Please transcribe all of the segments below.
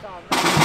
Ga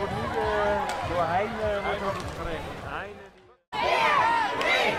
wordt nu eh, door Hein eh, wordt geregeld. Hein, eh, die-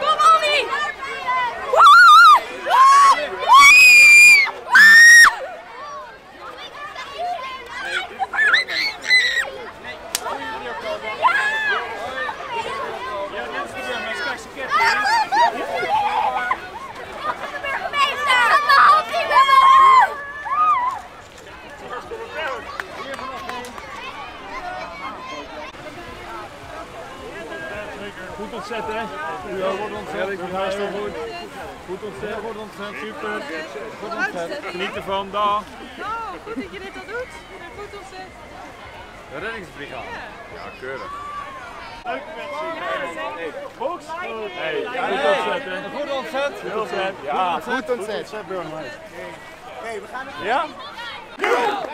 Kom Ollie! Ja, dit is de burgemeester. Kijk, ze kent Goed ontzetten, hè? Ja, wordt ontzet. Burgemeester, goed. Goed ontzet, wordt ontzet. Super. Goed ervan, dag. Nou, goed dat je dit al doet. Goed ontzet. De reddingsbrigade. Ja, keurig. Leuke mensen. Box. Hey, goed ontzetten. Goed ontzet. Goed ontzet. Ja, Goed ontzet. Ja? Nou,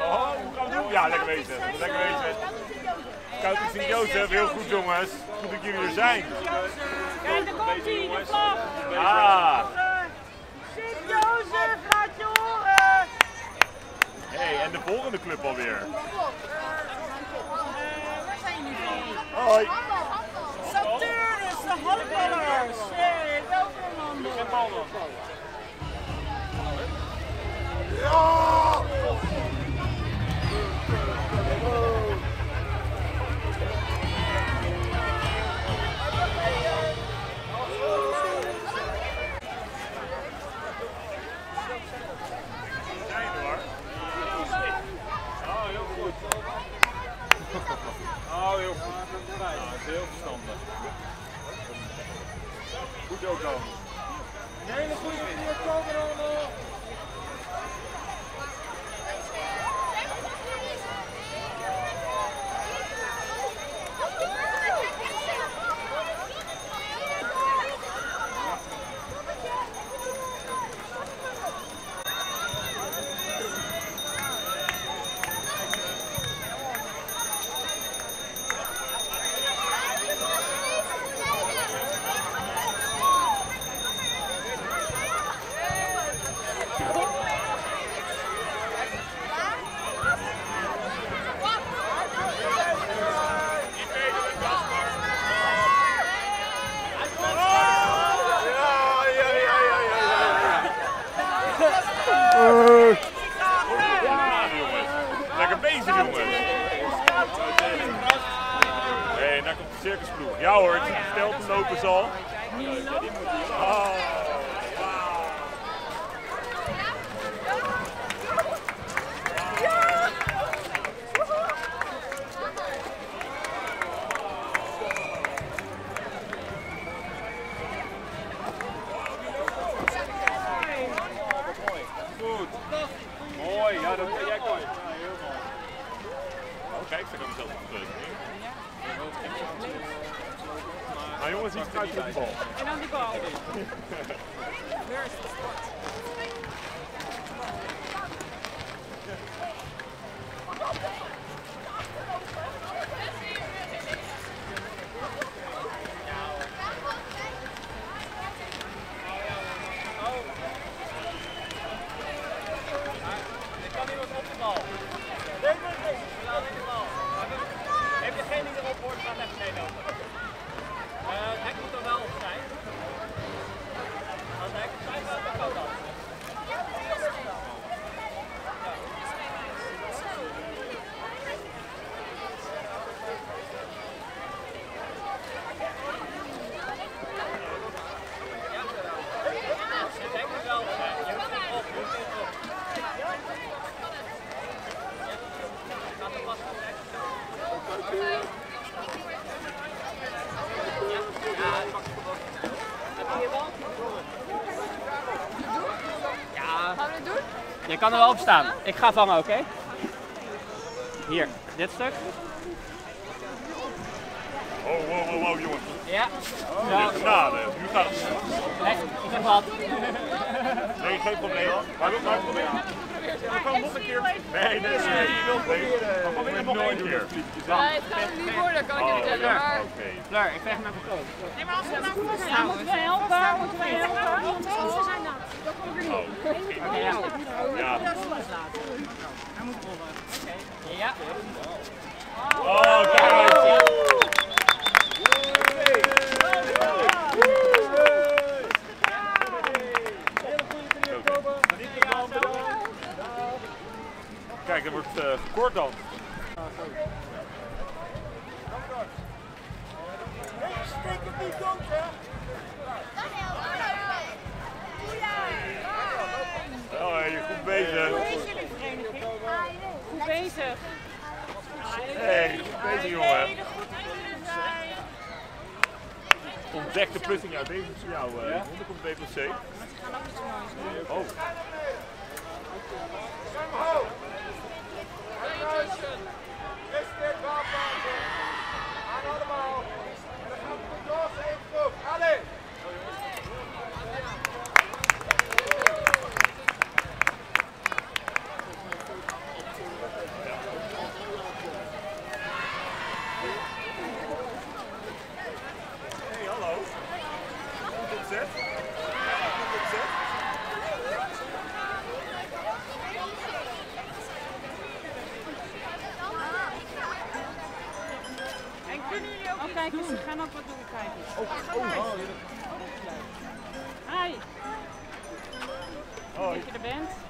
oh, hoe gaan we doen? Ja, lekker wezen. Lekker wezen. Scouting Sint-Jozef, heel goed jongens. Goed dat jullie er zijn. Kijk, daar komt hij, de vlag. Ah, Sint-Jozef, laat je horen. hey, en de volgende club alweer. Waar zijn jullie? Hoi. Saturnus, de handballers. Hey, welkom handballers. Circusploeg. Ja hoor, ik zie de stelten lopen ze al. Oh, wauw. Goed. Mooi, ja, dat jij kan. Oh, kijk, ze kan zelf op de Maar jongens, iets gaat de bal. En dan die bal. Ik kan iemand op de bal. Nee, nee, nee. Laat in de bal. Heb degene die erop hoort, gaat even mee lopen. Eh, het hek moet er wel op zijn. Als het hek op zijn gaat, dan kan dat. Het hek moet wel op zijn. Je moet erop, je moet erop. Gaat er vast op het hek. Ja. Gaan we het doen? Je kan er wel op staan. Ik ga vangen, oké? Hier, dit stuk. Oh, wow, wow, wow, jongens. Ja. Ja. Genade, nu gaat het. Nee, ik heb wat. Nee, geen probleem. Waarom? Waarom probleem? We gaan nog een keer. Nee, nee, nee. Je wilt proberen. We proberen nog één keer. Nee, het gaat hem niet worden, kan ik je Oh, vertellen. ja, Maar oké. Fleur, ik veeg met mijn. Nee, maar als we nou vaststaan, moeten we helpen? Moeten we helpen? Want ze zijn nat. Dat komt er niet. Oké, ja. Ja. Ja. Oh, kijk. Kijk, er wordt uh, gekort dan. Oh, je goed bezig. Goed bezig. Hey, goed bezig jongen. Ontdekte plutting uit deze voor jou. Uh, ja? komt BPC. Oh. Richting Wapenbanken. Aan allemaal. En dan gaan we goed los. Eén groep. Allee. Hey, hallo. Goed opzet. Goed opzet. En kunnen jullie ook Kijk eens, we gaan ook wat doen, kijk eens. Oh, Hi, oh. dat je er bent.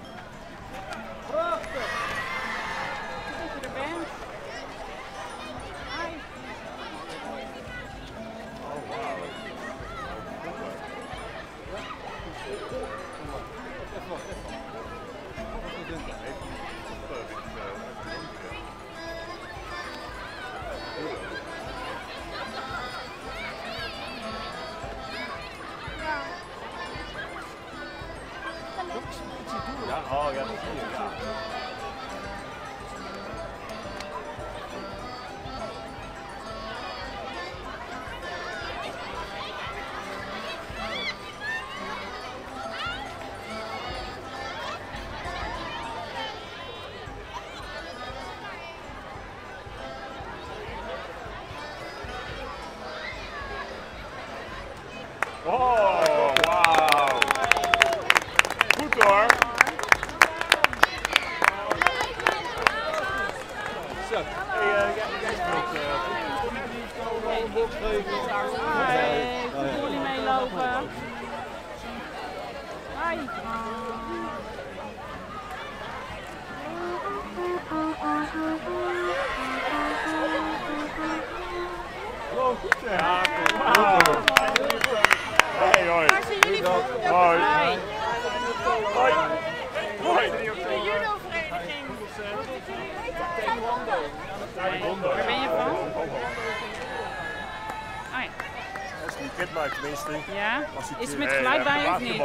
Ja? Is het met geluid eh, bij eh, of niet?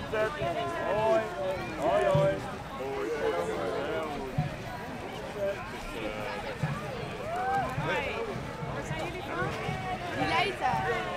hoi Hoi. Hoi, hoi. Hoe zijn jullie van? Die leiden.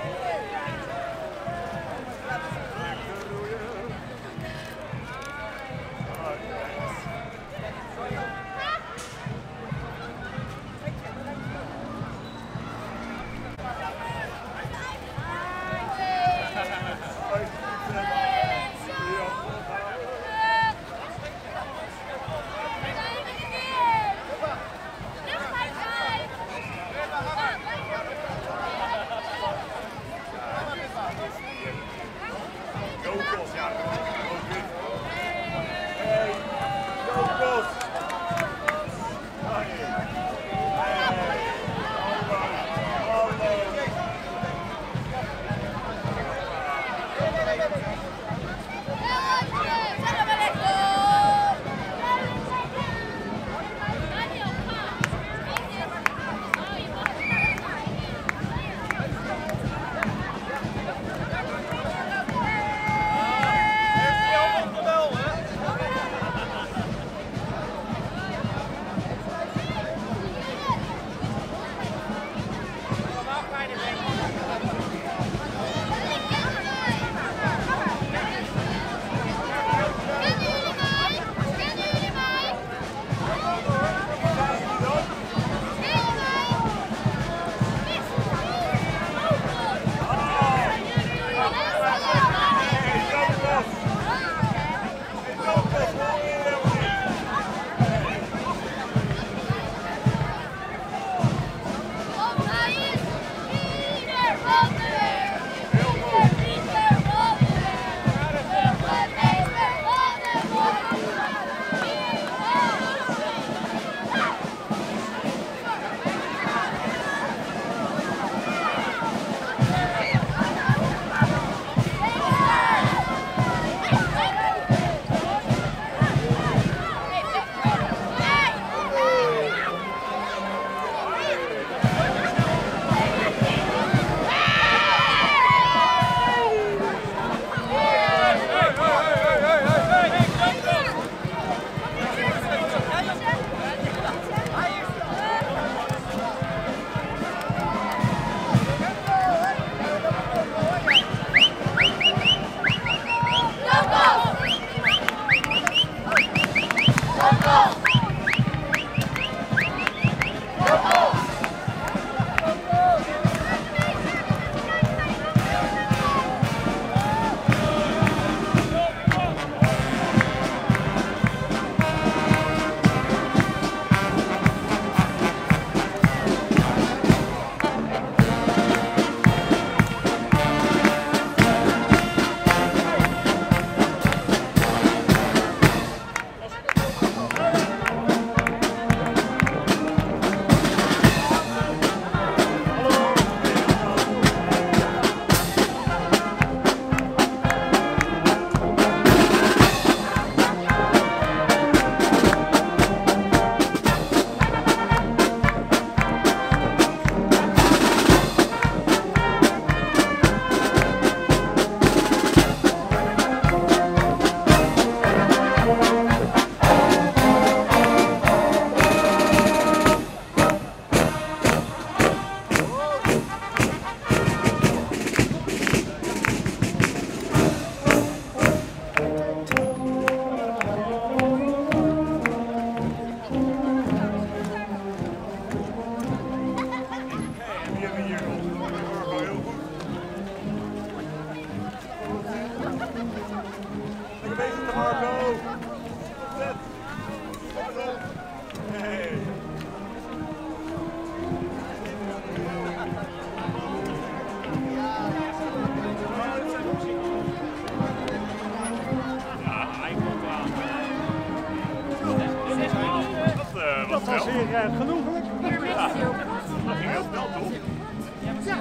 Was snel. weer eh, genoeglijk. Ja, dat ging heel snel, toch? Ja.